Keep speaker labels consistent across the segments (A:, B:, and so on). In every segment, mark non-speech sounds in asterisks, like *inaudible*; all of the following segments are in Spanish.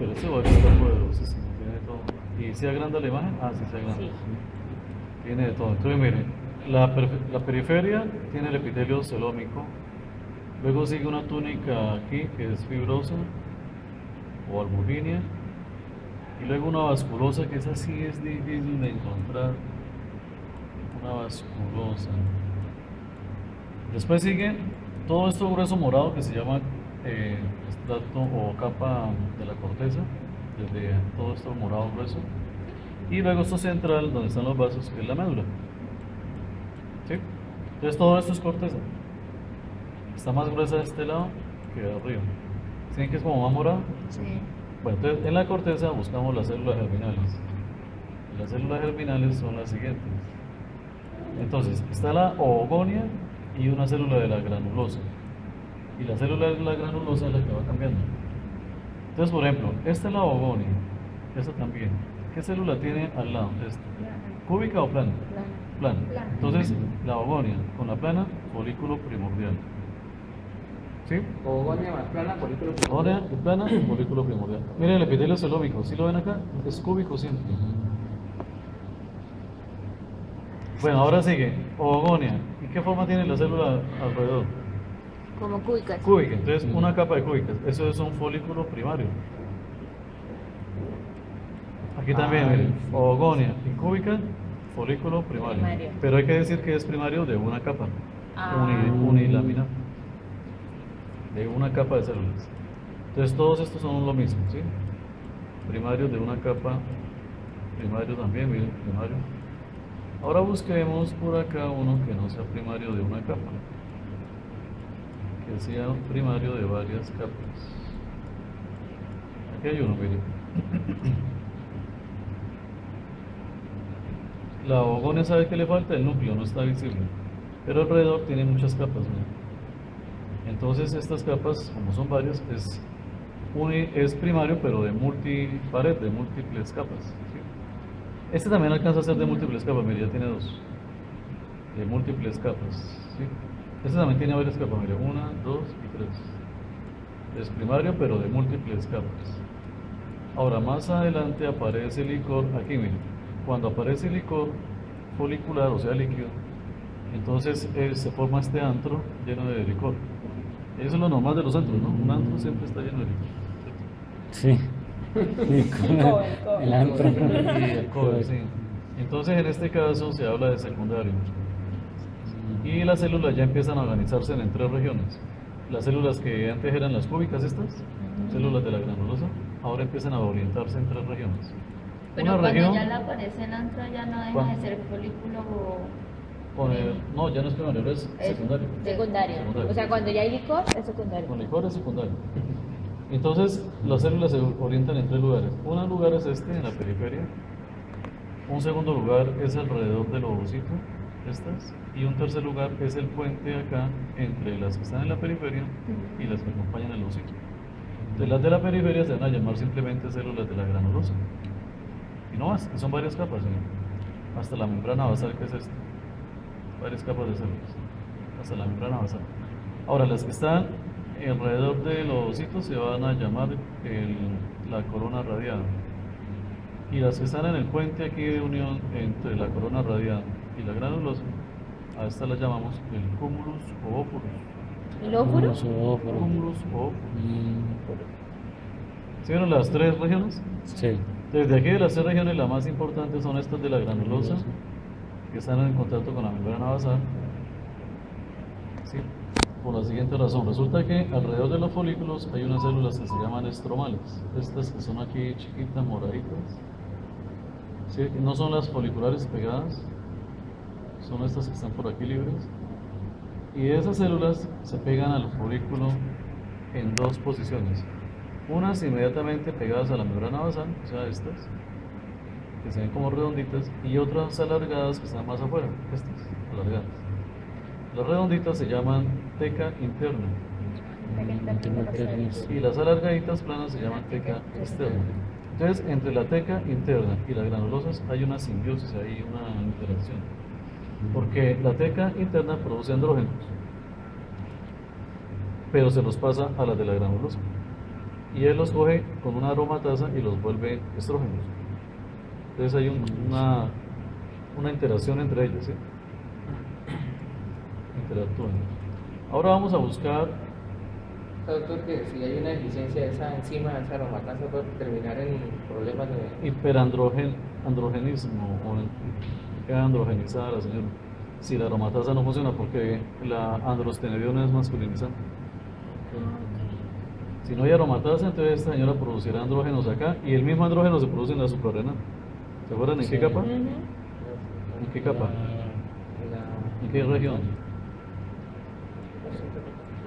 A: pero va a estar poderosísimo, tiene de todo. ¿Y si agranda la imagen? Ah, sí, se agranda.
B: Sí.
A: Tiene de todo. Entonces, miren, la, periferia tiene el epitelio celómico. Luego sigue una túnica aquí que es fibrosa o albuminia. Y luego una vasculosa que esa sí es difícil de encontrar. Una vasculosa. Después sigue todo esto grueso morado que se llama eh, estrato o capa de la corteza. Desde todo esto morado grueso. Y luego esto central, donde están los vasos, que es la médula. ¿Sí? Entonces todo esto es corteza. Está más gruesa de este lado que de arriba. ¿Sí que es como más morado?
B: Sí.
A: Bueno, entonces en la corteza buscamos las células germinales. Las células germinales son las siguientes. Entonces, está la oogonia y una célula de la granulosa. Y la célula de la granulosa es la que va cambiando. Entonces, por ejemplo, esta es la oogonia, esta también. ¿Qué célula tiene al lado? Esta. ¿Cúbica o plana?
B: Plana.
A: Plana.
B: Plana.
A: Entonces, la oogonia con la plana, folículo primordial. ¿Sí?
C: Ogonia más plana, folículo
A: Oogonia y plana, folículo primordial. Miren el epitelio celómico, ¿sí lo ven acá? Es cúbico siempre. Bueno, ahora sigue, oogonia. ¿Y qué forma tiene la célula alrededor?
B: Como cúbicas.
A: Cúbica, entonces una capa de cúbicas. Eso es un folículo primario. Aquí también,
C: Ah,
A: miren, oogonia y cúbica, folículo primario.
B: Primario.
A: Pero hay que decir que es primario de una capa,
B: Ah.
A: uni- unilaminar, de una capa de células. Entonces todos estos son lo mismo, ¿sí? Primarios de una capa, primario también, miren, primario. Ahora busquemos por acá uno que no sea primario de una capa, que sea primario de varias capas. Aquí hay uno, miren. La ogonia sabe que le falta el núcleo, no está visible, pero alrededor tiene muchas capas. Entonces estas capas, como son varias, es, primario, pero de multipared, de múltiples capas. Este también alcanza a ser de múltiples capas, mire, ya tiene dos. De múltiples capas. Este también tiene varias capas, mire, una, dos y tres. Es primario, pero de múltiples capas. Ahora, más adelante aparece el licor, aquí miren, cuando aparece el licor folicular, o sea líquido, entonces eh, se forma este antro lleno de licor. Eso es lo normal de los antros, ¿no? Un antro siempre está lleno de licor. *laughs*
D: Sí. El antro.
A: Y el cobre, sí. Entonces, en este caso se habla de secundario. Y las células ya empiezan a organizarse en tres regiones. Las células que antes eran las cúbicas estas, células de la granulosa, ahora empiezan a orientarse en tres regiones.
B: Pero
A: Una
B: cuando
A: región
B: ya le aparece el antro ya no deja
A: ¿Cuándo?
B: de ser folículo
A: con el, no, ya no es primario, es secundario.
B: secundario.
A: Secundario.
B: O sea, cuando ya hay licor es secundario.
A: Con licor es secundario. Entonces, las células se orientan en tres lugares. Un lugar es este, en la periferia. Un segundo lugar es alrededor del ovocito, estas. Y un tercer lugar es el puente acá entre las que están en la periferia y las que acompañan el ovocito. Entonces, las de la periferia se van a llamar simplemente células de la granulosa. Y no más, que son varias capas, ¿sí? hasta la membrana basal, que es esta. Varias capas de células, hasta la membrana basal. Ahora, las que están alrededor de los ovocitos se van a llamar el- la corona radiada. Y las que están en el puente aquí de unión entre la corona radiada y la granulosa, a esta la llamamos el cúmulus o ópulus.
B: ¿El óvulo?
D: Nosóforo.
A: Cúmulus o ópulus.
D: Mm,
A: ¿Sí vieron las tres regiones?
D: Sí.
A: Desde aquí de las tres regiones, las más importantes son estas de la granulosa, que están en contacto con la membrana basal. ¿Sí? Por la siguiente razón, resulta que alrededor de los folículos hay unas células que se llaman estromales, estas que son aquí chiquitas, moraditas. ¿Sí? No son las foliculares pegadas, son estas que están por aquí libres. Y esas células se pegan al folículo en dos posiciones. Unas inmediatamente pegadas a la membrana basal, o sea, estas, que se ven como redonditas, y otras alargadas que están más afuera, estas, alargadas. Las redonditas se llaman teca interna y las alargaditas planas se llaman teca externa. Entonces, entre la teca interna y las granulosas hay una simbiosis, hay una interacción. Porque la teca interna produce andrógenos, pero se los pasa a las de la granulosa. y él los coge con una aromatasa y los vuelve estrógenos. Entonces hay un- una, una interacción entre ellos, ¿sí? Interactúan. Ahora vamos a buscar,
C: Doctor, que si hay una deficiencia de esa enzima, esa aromatasa puede terminar en problemas de...
A: hiperandrogenismo o en- queda androgenizada la señora. Si la aromatasa no funciona porque la androstenediona es masculinizante. Si no hay aromatasa, entonces esta señora producirá andrógenos acá y el mismo andrógeno se produce en la suprarrenal. ¿Se acuerdan en qué capa? ¿En qué capa?
C: la-
A: ¿En qué región?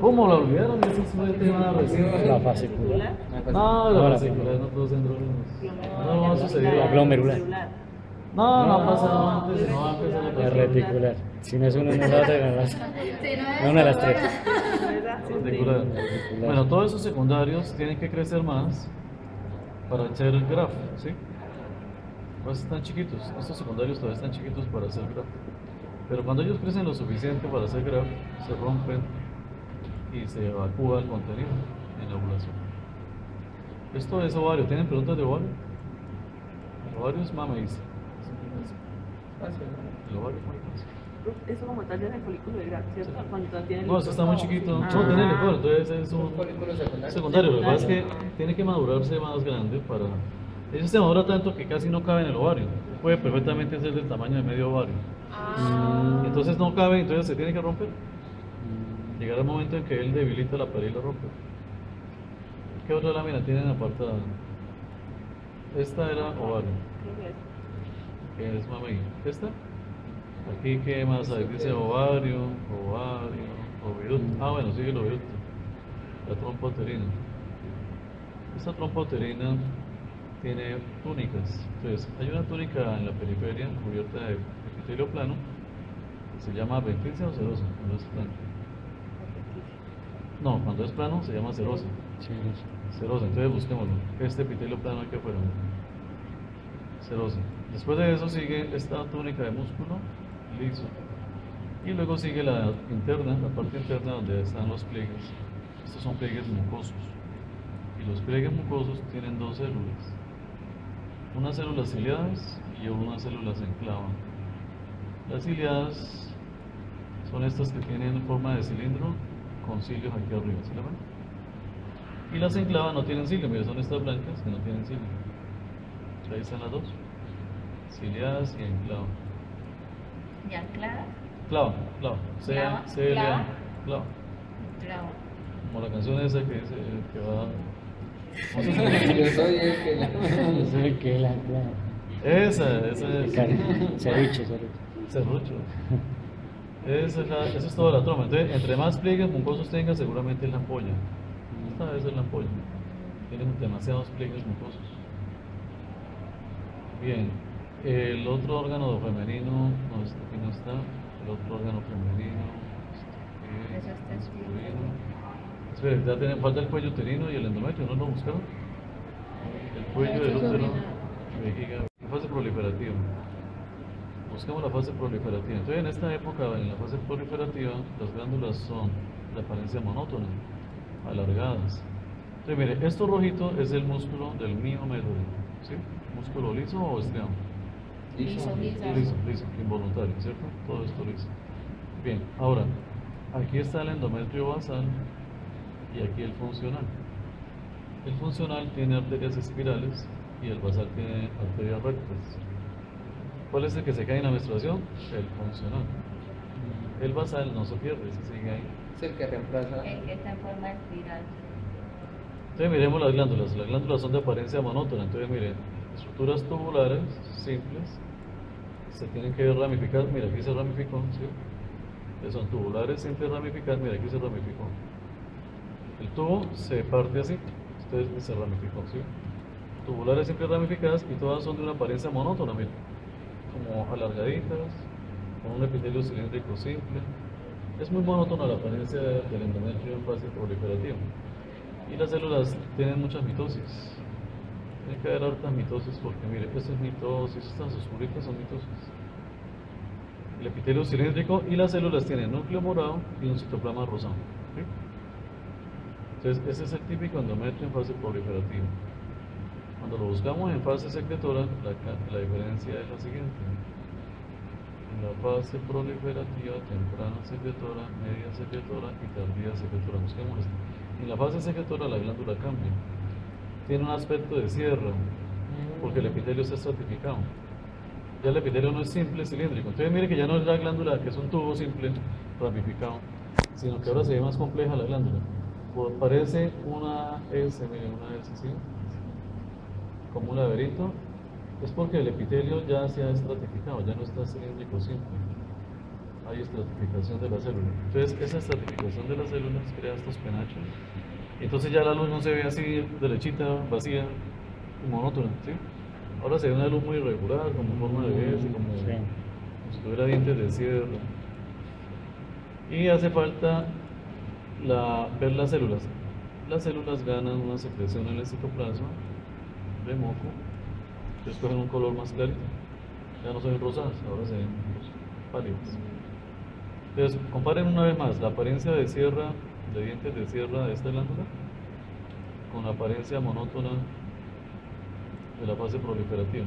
A: ¿Cómo la olvidaron? El.
D: La fascicular.
A: No, la fascicular no produce andrógenos. No, no ha sucedido.
D: La glomerular.
A: No, no ha pasado antes, no va a empezar a
D: La
A: pasar.
D: reticular. Si no es una, no es la otra, no la *laughs* una de las tres.
A: Reticular. Bueno, todos esos secundarios tienen que crecer más para hacer graf, ¿sí? Pues están chiquitos, estos secundarios todavía están chiquitos para hacer graf. Pero cuando ellos crecen lo suficiente para hacer graf, se rompen y se evacúa el contenido en la ovulación. Esto es ovario. ¿Tienen preguntas de ovario? El ovario es mama, dice. El ovario es muy fácil.
E: Eso como tal ya es el folículo de Graf, ¿cierto? Cuando tiene
A: No, eso está muy chiquito.
E: Ah.
A: No, tiene licor, entonces es un
C: folículo secundario.
A: secundario. Lo que pasa es que tiene que madurarse más grande para. Ellos se madura tanto que casi no cabe en el ovario. Puede perfectamente ser del tamaño de medio ovario. Entonces no cabe, entonces se tiene que romper. Llegará el momento en que él debilita la pared y. ¿Qué otra lámina tienen apartada? Esta era ovario, que es mamey. ¿Esta? Aquí, ¿qué más hay? Dice ovario, ovario, oviducto. Ah, bueno, sigue el oviducto. La trompa uterina. Esta trompa uterina tiene túnicas. Entonces, hay una túnica en la periferia cubierta de epitelio plano. Se llama adventicia o serosa cuando es plano. No, cuando es plano se llama serosa.
D: Sí,
A: Serosa, entonces busquémoslo. Este epitelio plano aquí afuera. Serosa. Después de eso sigue esta túnica de músculo liso. Y luego sigue la interna, la parte interna donde están los pliegues. Estos son pliegues mucosos. Y los pliegues mucosos tienen dos células. Unas células ciliadas y unas células enclava. Las ciliadas son estas que tienen forma de cilindro con cilios aquí arriba, ¿sí la ven? Y las enclavas no tienen cilio, mira, son estas blancas que no tienen cilio. Ahí están las dos. Ciliadas y enclava.
B: ¿Y anclada?
A: Clava, clava. C
B: Clava,
A: C L A.
B: clava.
A: Como la canción esa que dice que va. *laughs* *laughs*
C: Yo soy el que la...
D: Yo sé que la.
A: Esa, esa es.
D: cari- ceviche, ceviche.
A: Esa es la- Eso es toda la troma. Entonces, entre más pliegues mucosos tenga, seguramente es la ampolla. Esta vez es la ampolla. Tienen demasiados pliegues mucosos. Bien. El otro órgano femenino, no, este aquí no está. El otro órgano femenino. este
B: está
A: masculino. Espera, ya tienen falta el cuello uterino y el endometrio, ¿no lo buscaron? El cuello del útero, vejiga, fase proliferativa. Buscamos la fase proliferativa. Entonces, en esta época, en la fase proliferativa, las glándulas son de apariencia monótona, alargadas. Entonces, mire, esto rojito es el músculo del miométodo, ¿sí? ¿Músculo liso o estriado?
B: Liso, liso.
A: Liso, liso, involuntario, ¿cierto? Todo esto liso. Bien, ahora, aquí está el endometrio basal y aquí el funcional. El funcional tiene arterias espirales y el basal tiene arterias rectas. ¿Cuál es el que se cae en la menstruación? El funcional. El basal no se pierde, se sigue ahí.
C: Es el que reemplaza...
B: El que está en forma espiral.
A: Entonces miremos las glándulas. Las glándulas son de apariencia monótona. Entonces miren, estructuras tubulares simples se tienen que ramificar. Mira, aquí se ramificó, ¿sí? Entonces, son tubulares simples ramificadas. Mira, aquí se ramificó. El tubo se parte así, entonces se ramificó, ¿sí? Tubulares simples ramificadas y todas son de una apariencia monótona, mira. Como alargaditas, con un epitelio cilíndrico simple. Es muy monótona la apariencia del endometrio en fase proliferativa. Y las células tienen muchas mitosis. Tiene que haber hartas mitosis porque, mire, esto es mitosis, estas oscuritas son mitosis. El epitelio cilíndrico y las células tienen núcleo morado y un citoplasma rosado. ¿sí? Entonces, ese es el típico endometrio en fase proliferativa. Cuando lo buscamos en fase secretora, la, la diferencia es la siguiente. En la fase proliferativa, temprana secretora, media secretora y tardía secretora. Busquemos esto. En la fase secretora, la glándula cambia. Tiene un aspecto de sierra, porque el epitelio está estratificado. Ya el epitelio no es simple, cilíndrico. Entonces mire que ya no es la glándula que es un tubo simple ramificado, sino que ahora se ve más compleja la glándula. Por- Parece una S, mire, una S, ¿sí? Como un laberinto. Es porque el epitelio ya se ha estratificado, ya no está cilíndrico simple. Hay estratificación de la célula. Entonces esa estratificación de las células crea estos penachos. Entonces ya la luz no se ve así derechita, vacía monótona, ¿sí? Ahora se ve una luz muy irregular, como forma de como,
D: Sí.
A: como si tuviera dientes de sierra. Y hace falta la- ver las células. Las células ganan una secreción en el citoplasma de moco, que cogen un color más clarito. Ya no son rosadas, ahora se ven pálidas. Entonces, comparen una vez más la apariencia de sierra, de dientes de sierra de esta glándula, con la apariencia monótona de la fase proliferativa.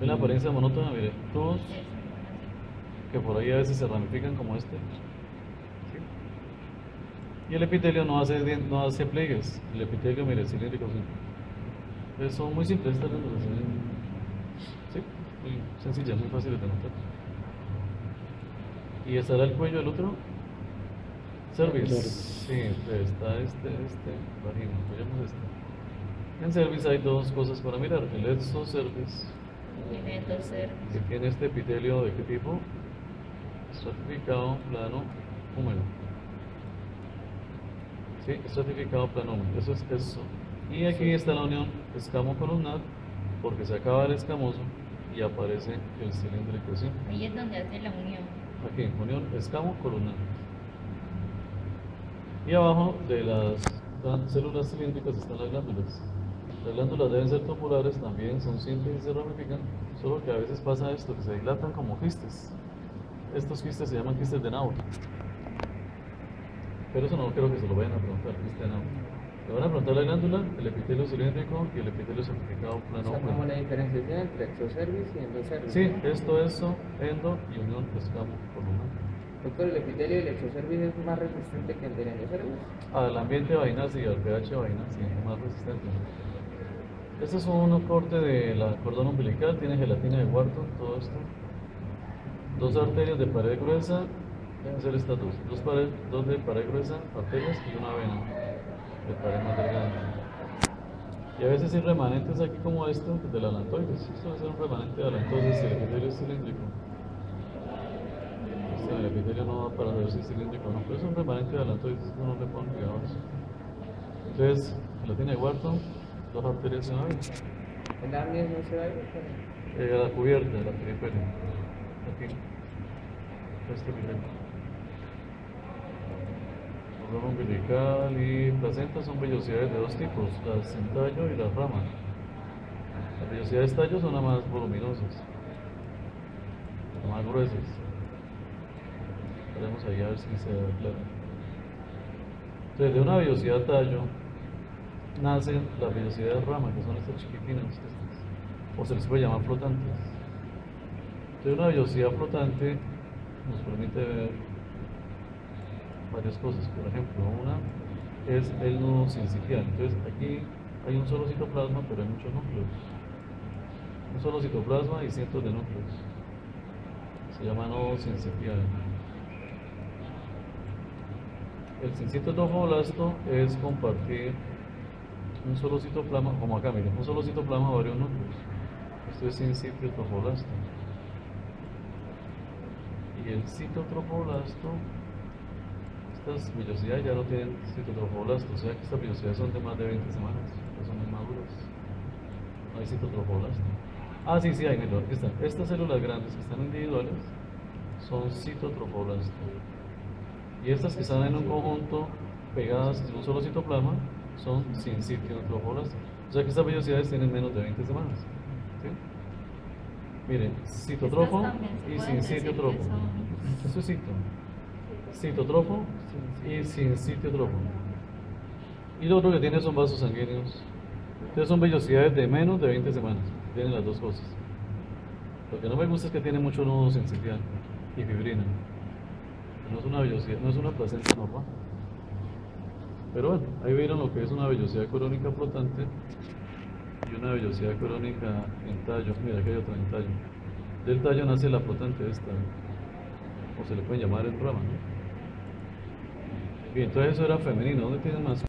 A: ¿Ven la apariencia monótona? Mire, todos que por ahí a veces se ramifican como este. ¿Sí? Y el epitelio no hace, no hace pliegues. El epitelio, mire, cilíndrico simple. Entonces, son muy simples estas glándulas. ¿sí? Sí, muy sencillas, muy fáciles de notar. ¿Y estará el cuello del útero? Cervix.
D: Cervix.
A: Sí, está este, este, vagina. Apoyamos este. En cervix hay dos cosas para mirar. El exocervix,
B: Tiene dos ser.
A: que tiene este epitelio de qué tipo? Estratificado, plano, húmedo. Sí, estratificado, plano. Eso es eso. Y aquí está la unión escamo-columnar, porque se acaba el escamoso y aparece el cilíndrico simple.
B: Ahí es donde hace la unión.
A: Aquí, unión escamo-columnar. Y abajo de las células cilíndricas están las glándulas. Las glándulas deben ser tubulares también, son simples y se ramifican, solo que a veces pasa esto, que se dilatan como quistes. Estos quistes se llaman quistes de Naur. Pero eso no creo que se lo vayan a preguntar, Naur. Le van a preguntar la glándula, el epitelio cilíndrico y el epitelio certificado
C: O
A: plano
C: sea, como la diferenciación entre exocervix y endocervix.
A: Sí, esto es eso, endo y unión escamo-columnar.
C: Doctor, ¿el epitelio del exocervix es más resistente que el del endocervix?
A: Al ambiente vaginal sí, al pH vaginal sí, es más resistente. Este es un corte de la cordón umbilical, tiene gelatina de Wharton, todo esto. Dos arterias de pared gruesa, deben ser estas dos. Dos, pared, dos de pared gruesa, arterias y una vena de pared más delgada. Y a veces hay remanentes aquí como esto, del alantoides. Esto debe ser un remanente de alantoides, el epitelio es cilíndrico. Este, el epitelio no va para saber si es cilíndrico o no, pero es un remanente de alantoides, eso no le a eso. Entonces, gelatina de Wharton, dos arterias y una vena.
C: ¿El amnios no se va a ir?
A: Eh, la cubierta la periferia. Aquí. Este nivel. Umbilical y placenta son vellosidades de dos tipos, las en tallo y las ramas. Las vellosidades tallo son las más voluminosas, las más gruesas. Veremos ahí a ver si se aclara. Entonces, de una vellosidad tallo nacen las vellosidades rama, que son estas chiquitinas, o se les puede llamar flotantes. Entonces, una vellosidad flotante nos permite ver varias cosas. Por ejemplo, una es el nudo sincitial. Entonces, aquí hay un solo citoplasma, pero hay muchos núcleos. Un solo citoplasma y cientos de núcleos. Se llama nodo sincitial. El sincito trofoblasto es compartir un solo citoplasma, como acá, miren, un solo citoplasma varios núcleos. Esto es trofoblasto. Y el citotrofoblasto, estas vellosidades ya no tienen citotrofoblasto, o sea que estas vellosidades son de más de 20 semanas, ya son muy maduras. No hay citotrofoblasto. Ah, sí, sí, hay, mira, aquí están. Estas células grandes que están individuales son citotrofoblasto. Y estas que están en un conjunto pegadas en un solo citoplasma son sin sitio trofoblasto. O sea que estas vellosidades tienen menos de 20 semanas. ¿sí? Miren,
B: se
A: y sin
B: son-
A: Esto es cito. Citotrofo y sin citiotrofo. Y lo otro que tiene son vasos sanguíneos. Entonces son vellosidades de menos de 20 semanas. Tienen las dos cosas. Lo que no me gusta es que tiene mucho nudo sincitial y fibrina. No es una vellosidad, no es una placenta normal. Pero bueno, ahí vieron lo que es una vellosidad corónica flotante y una vellosidad corónica en tallo. Mira, aquí hay otra en tallo. Del tallo nace la flotante esta, o se le puede llamar en rama. ¿no? Bien, entonces eso era femenino. ¿Dónde tienes más?